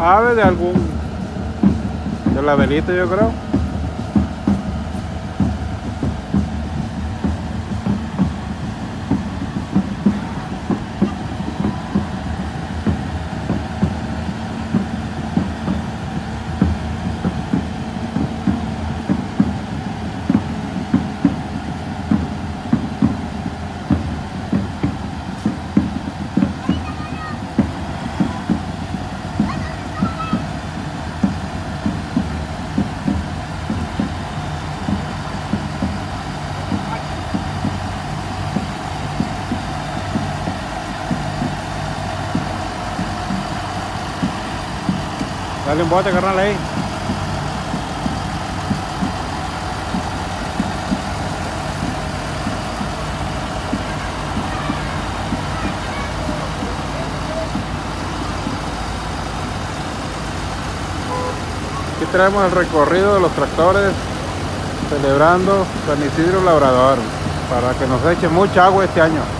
ave de algún de la velita yo creo Dale un bote, carnal, ahí. Aquí traemos el recorrido de los tractores celebrando San Isidro Labrador para que nos eche mucha agua este año.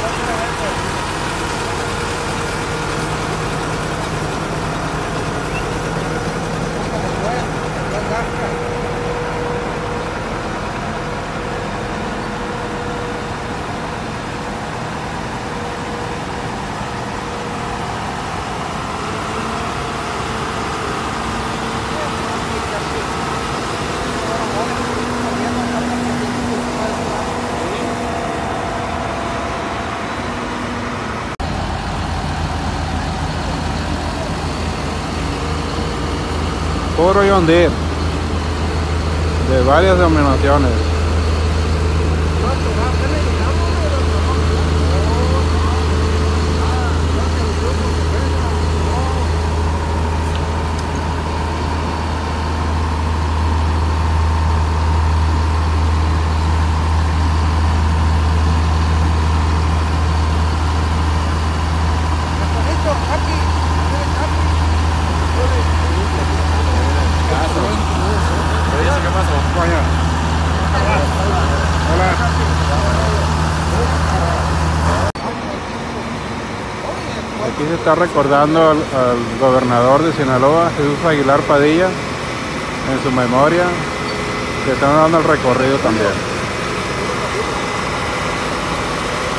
el compadre. De varias denominaciones. Aquí se está recordando al, gobernador de Sinaloa, Jesús Aguilar Padilla, en su memoria, que están dando el recorrido también.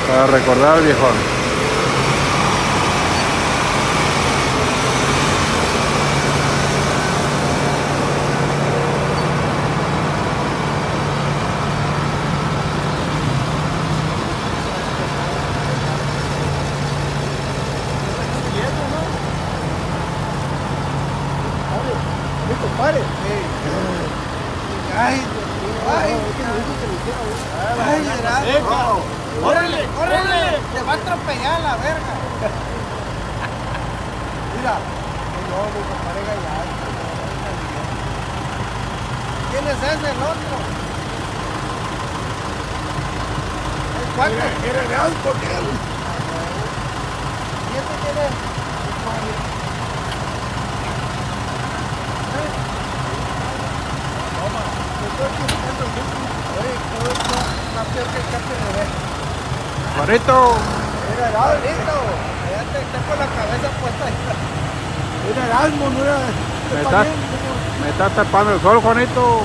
Para recordar al viejón. Compadre. Ay, ay, ay, Gerardo. ¡Órale, órale! Te va a atropellar la verga. Mira, no, mi compadre Gallardo. ¿Quién es ese, el otro? ¿El cuarto? Era real con él. ¿Y este quién es? Está que. Juanito, Mira, era listo. Allá te está con la cabeza puesta Erasmo, no era. me estás, me estás tapando el sol, Juanito.